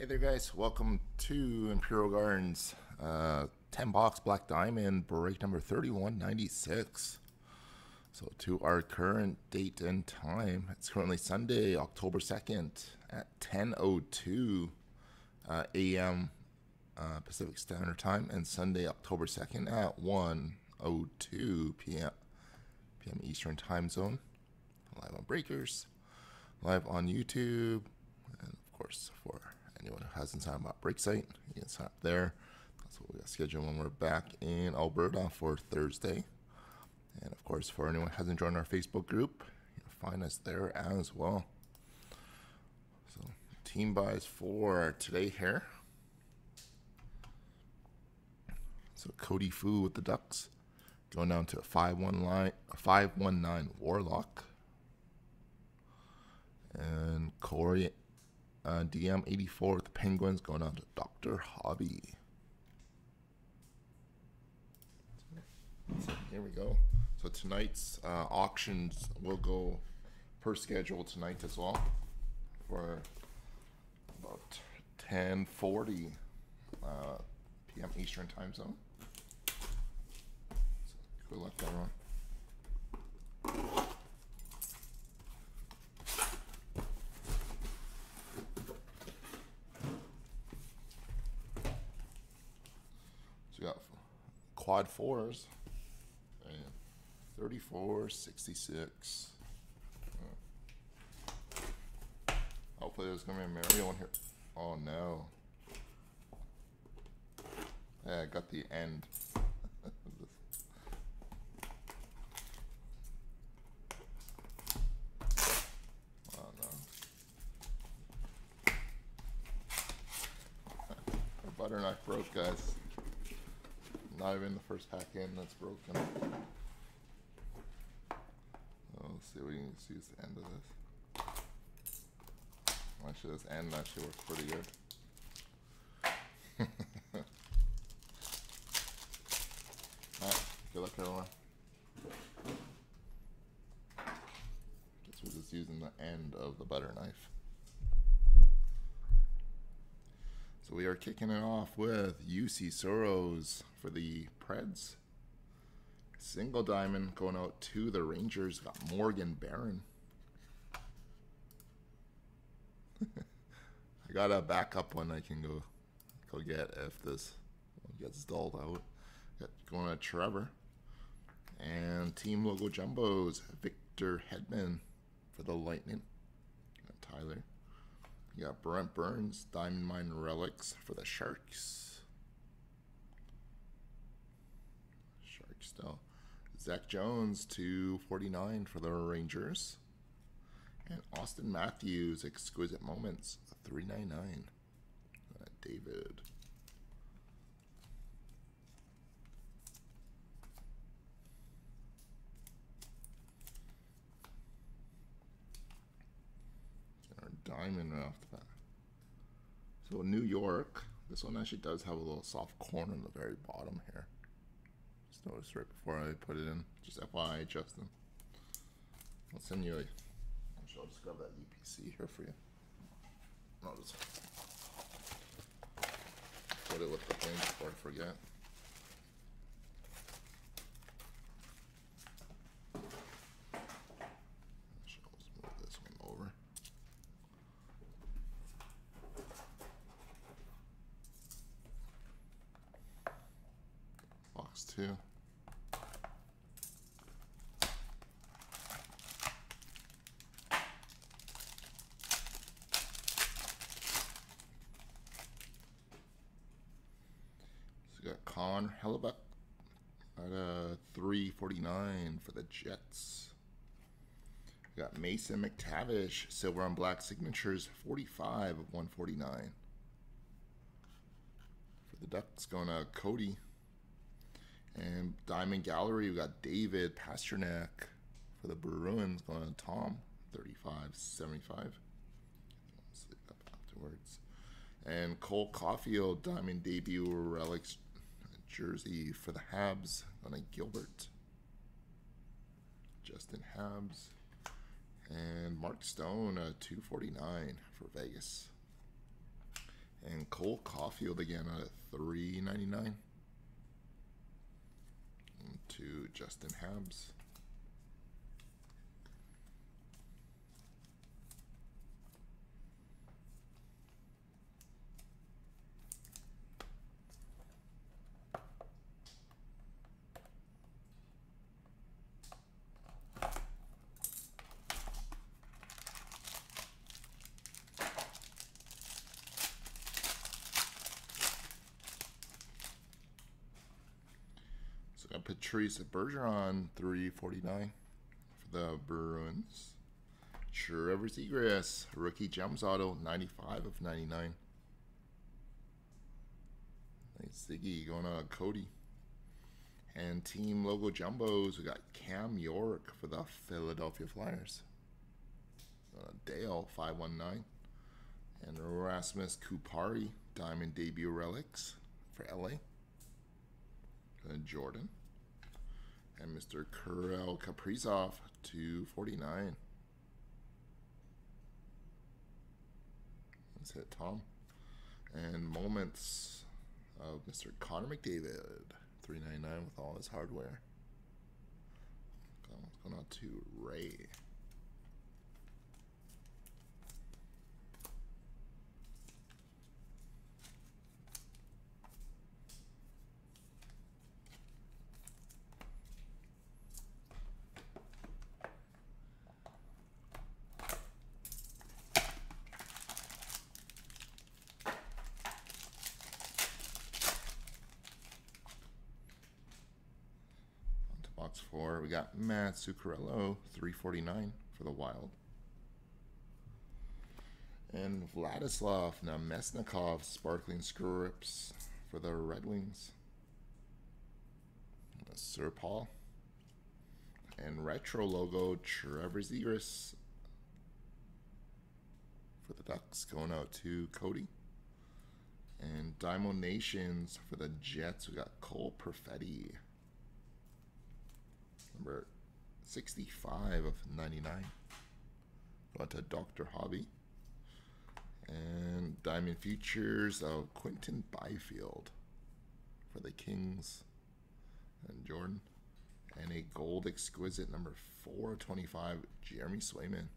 Hey there, guys. Welcome to Imperial Gardens. Uh, 10 box Black Diamond break number 3196. So, to our current date and time, it's currently Sunday, October 2nd at 10.02 uh, a.m. Uh, Pacific Standard Time, and Sunday, October 2nd at 1.02 p.m. p.m. Eastern Time Zone. Live on Breakers, live on YouTube, and of course, for anyone who hasn't signed up Break Site, you can sign up there. That's what we got scheduled when we're back in Alberta for Thursday. And of course, for anyone who hasn't joined our Facebook group, you'll find us there as well. So, team buys for today here. So Cody Fu with the Ducks, going down to a five one line, a five one nine Warlock, and Corey uh, DM84 with the Penguins going on to Dr. Hobby. Here we go. So tonight's uh, auctions will go per schedule tonight as well for about 10:40 uh, p.m. Eastern Time Zone. So good luck, everyone. So we got quad fours and 34, 66. Uh, Hopefully there's gonna be a Mario one here. Oh no. Yeah, I got the end. oh no. Our butter knife broke, guys. The first pack in that's broken. Let's see what you can see is the end of this. Actually, this end actually works pretty good. Alright, good luck everyone. Guess we're just using the end of the butter knife. So we are kicking it off with Juuse Saros for the Preds. Single diamond going out to the Rangers. Got Morgan Barron. I got a backup one I can go go get if this gets dulled out. Got going to Trevor. And team logo jumbos. Victor Hedman for the Lightning. Got Tyler. You got Brent Burns, Diamond Mine Relics for the Sharks. Sharks still. Zach Jones, 249 for the Rangers. And Auston Matthews, Exquisite Moments, 399. Uh, David. Our diamond right off the bat. So New York, this one actually does have a little soft corner on the very bottom here. Just noticed right before I put it in. Just FYI, Justin. I'll send you a. Actually, I'll just grab that UPC here for you. I'll just put it with the thing before I forget. Actually, I'll just move this one over. Box two. So we got Con Hellebuyck at uh, 349 for the Jets. We got Mason McTavish, silver on black signatures, 45 of 149. For the Ducks, going to Cody. And Diamond Gallery, we got David Pastrnak for the Bruins, going to Tom, 35 75. Afterwards. And Cole Caufield, Diamond debut relics jersey for the Habs, going a Gilbert. Justin Habs. And Mark Stone, a 249 for Vegas. And Cole Caufield again at three ninety nine. And To Justin Habs. Patrice Bergeron, 349 for the Bruins. Trevor Zegras, rookie gems auto, 95 of 99. Nice Ziggy going on Cody. And team logo jumbos, we got Cam York for the Philadelphia Flyers. Uh, Dale, 519. And Rasmus Kupari, Diamond Debut Relics for LA. And Jordan. And Mr. Kirill Kaprizov, 249. Let's hit Tom. And moments of Mr. Connor McDavid, 399 with all his hardware. Going on to Ray. box four. We got Matt Zuccarello, 349 for the Wild. And Vladislav Namestnikov, Sparkling Scripts for the Red Wings. Sir Paul. And Retro logo, Trevor Zegras for the Ducks, going out to Cody. And Diamond Nations for the Jets, we got Cole Perfetti number 65 of 99. Going to Dr. Hobby. And Diamond Futures of Quinton Byfield for the Kings and Jordan. And a Gold Exquisite number 425, Jeremy Swayman.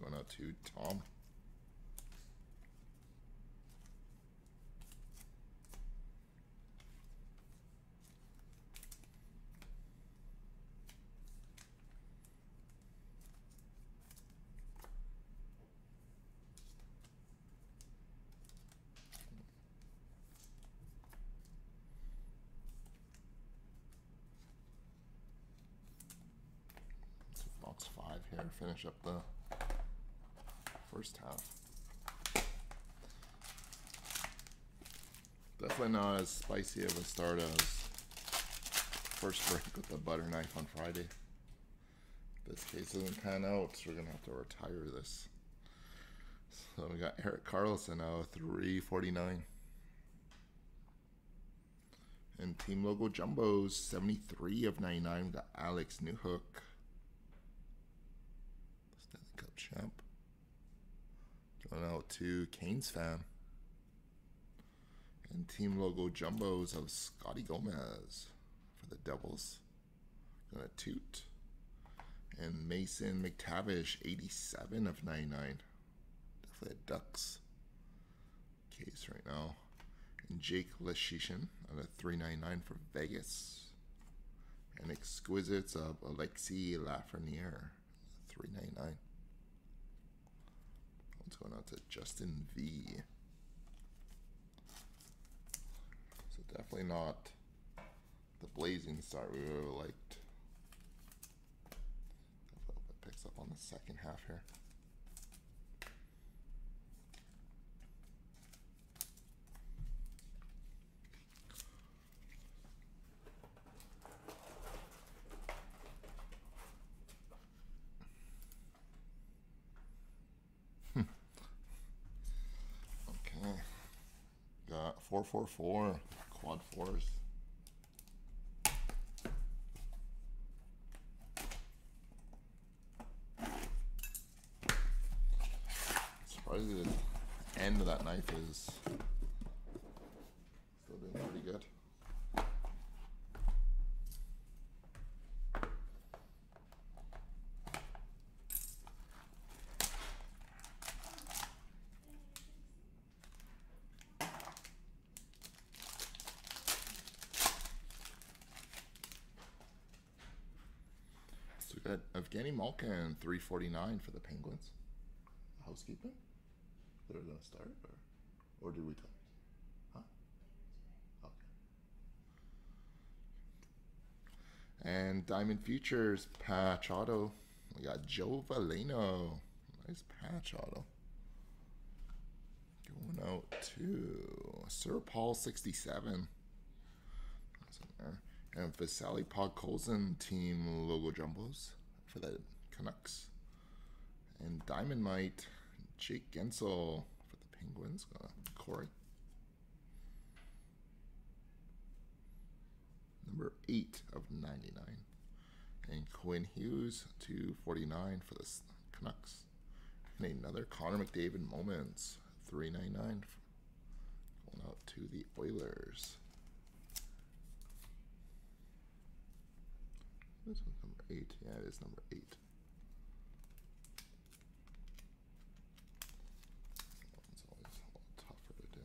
Going out to Tom. box five here, finish up the first half. Definitely not as spicy of a start as first break with the butter knife on Friday. This case doesn't pan out, so we're gonna have to retire this. So we got Erik Karlsson now, 349. And team logo jumbos, 73 of 99. We got Alex Newhook. Champ. Going out to Canes fan. And team logo jumbos of Scotty Gomez for the Devils. Gonna toot. And Mason McTavish, 87 of 99. Definitely a Ducks case right now. And Jake Leschyshyn at a 399 for Vegas. And Exquisites of Alexis Lafreniere, 399. What's going out to Justin V. So definitely not the blazing start we would have liked. It picks up on the second half here. Okay. Got 444 quad fours. Surprised it end of that knife is still doing pretty good. Got Evgeny Malkin, 349 for the Penguins. Housekeeping? They're gonna start, or or did we talk? Huh? Okay. And Diamond Futures patch auto. We got Joe Veleno. Nice patch auto. Going out to Sir Paul 67. That's in there. And Vasily Podkolzin team logo jumbos for the Canucks. And Diamond Mite, Jake Guentzel for the Penguins. Uh, Corey. Number 8 of 99. And Quinn Hughes, 249 for the Canucks. And another Connor McDavid Moments, 399 going out to the Oilers. This number eight. Yeah, it is number eight. It's always a little tougher to do.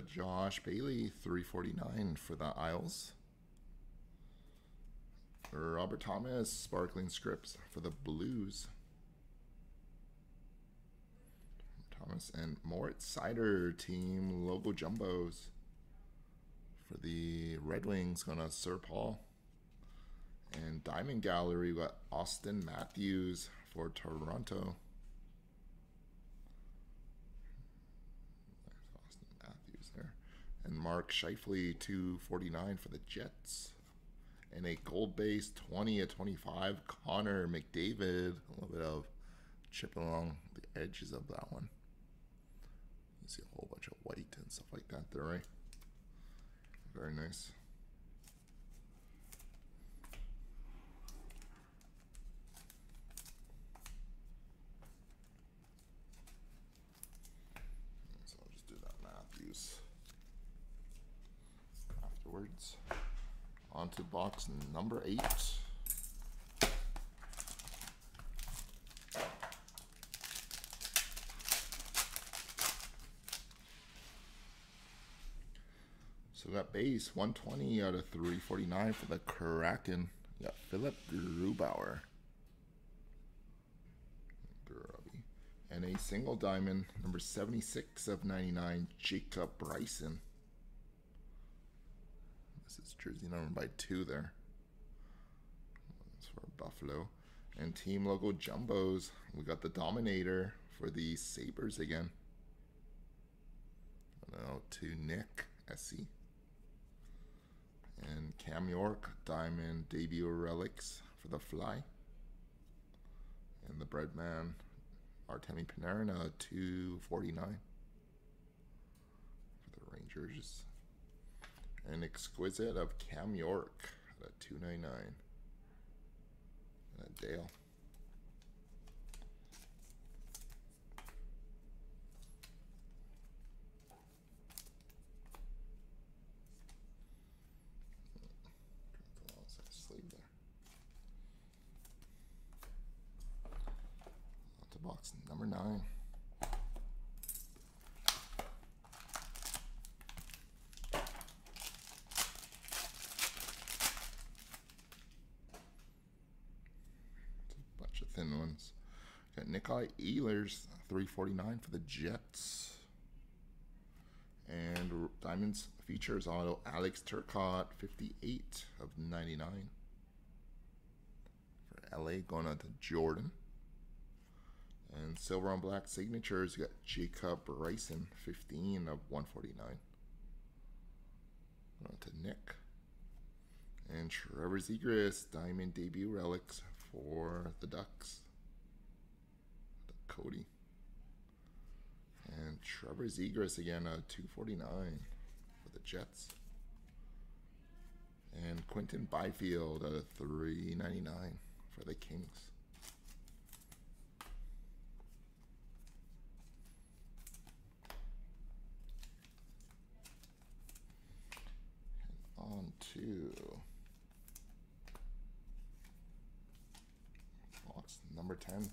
Josh Bailey, 349 for the Isles. Robert Thomas, Sparkling Scripts for the Blues. Thomas and Moritz Seider team logo jumbos for the Red Wings. Gonna Sir Paul. And Diamond Gallery, we got Auston Matthews for Toronto. There's Auston Matthews there. And Mark Scheifele, 249 for the Jets. And a gold base 20 at 25, Connor McDavid. A little bit of chipping along the edges of that one. You see a whole bunch of white and stuff like that there, right? Very nice. So I'll just do that Matthews afterwards. On to box number eight. So we got base 120 out of 349 for the Kraken. We got Philipp Grubauer. Grubby. And a single diamond, number 76 of 99, Jacob Bryson. This is jersey number by two there. That's for Buffalo. And team logo jumbos. We got the Dominator for the Sabres again. Now to Nick SC. And Cam York, Diamond debut relics for the Fly. And the Breadman, Artemi Panarin, uh, 249 for the Rangers. An exquisite of Cam York at 299. And a Dale. Box number nine. bunch of thin ones. Got Nikolaj Ehlers, 349 for the Jets. And Diamonds features auto Alex Turcotte, 58 of 99. For LA, going on to Jordan. And silver on black signatures, you got Jacob Bryson, 15 of 149. Going on to Nick. And Trevor Zegras, Diamond Debut Relics for the Ducks. Cody. And Trevor Zegras again, uh, 249 for the Jets. And Quinton Byfield a 399 for the Kings. And on to box number 10.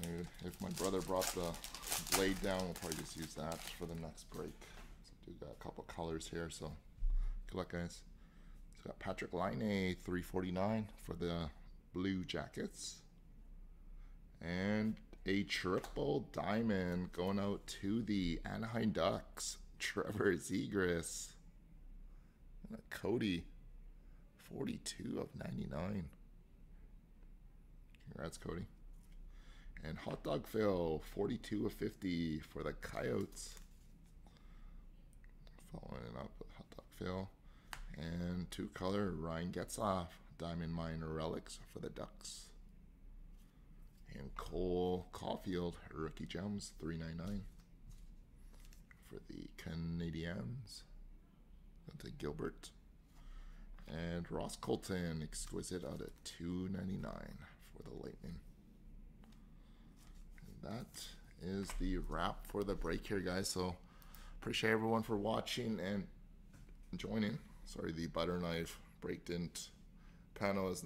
Maybe if my brother brought the blade down, we'll probably just use that for the next break. So got a couple colors here, so good luck, guys. So got Patrik Laine, 349 for the Blue Jackets. And a triple diamond going out to the Anaheim Ducks, Trevor Zegras. Cody, 42 of 99. Congrats, Cody. And Hot Dog Phil, 42 of 50 for the Coyotes. Following it up with Hot Dog Phil. And two color, Ryan Getzlaf, Diamond Mine Relics for the Ducks. And Cole Caufield, Rookie Gems, 399 for the Canadiens. That's a Gilbert. And Ross Colton, Exquisite out at 299 for the Lightning that is the wrap for the break here, guys. So appreciate everyone for watching and joining. Sorry, the butter knife break didn't panel is